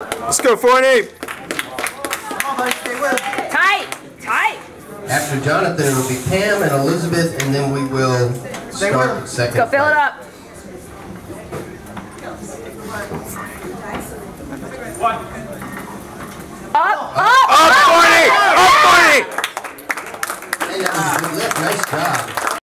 Let's go, 4-8. Tight, tight. After Jonathan, it'll be Pam and Elizabeth, and then we will start the second. Go fill it fight. up. Up, up, Up 40! Up 40! Hey, that was. Nice job.